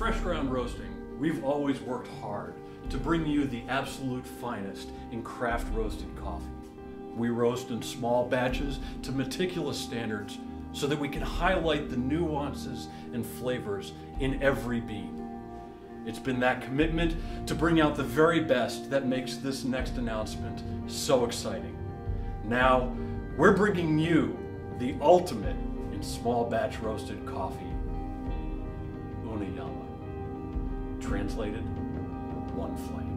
FreshGround Roasting, we've always worked hard to bring you the absolute finest in craft roasted coffee. We roast in small batches to meticulous standards so that we can highlight the nuances and flavors in every bean. It's been that commitment to bring out the very best that makes this next announcement so exciting. Now, we're bringing you the ultimate in small batch roasted coffee, Una Llama. Translated, one flame.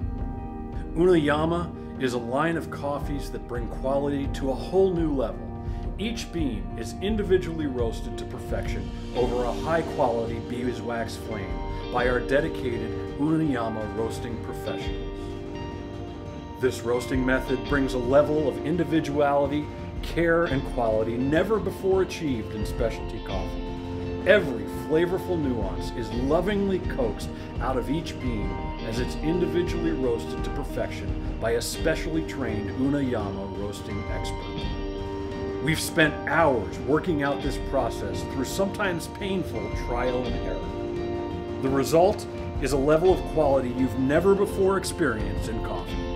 Una Llama is a line of coffees that bring quality to a whole new level. Each bean is individually roasted to perfection over a high quality beeswax flame by our dedicated Una Llama roasting professionals. This roasting method brings a level of individuality, care, and quality never before achieved in specialty coffee. Every flavorful nuance is lovingly coaxed out of each bean as it's individually roasted to perfection by a specially trained Una Llama roasting expert. We've spent hours working out this process through sometimes painful trial and error. The result is a level of quality you've never before experienced in coffee.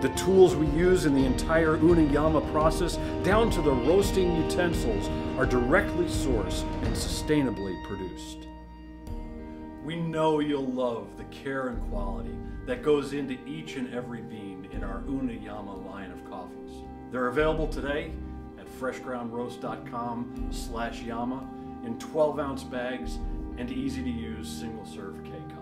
The tools we use in the entire Una Llama process, down to the roasting utensils, are directly sourced and sustainably produced. We know you'll love the care and quality that goes into each and every bean in our Una Llama line of coffees. They're available today at freshgroundroast.com slash llama in 12 ounce bags and easy to use single serve K cups.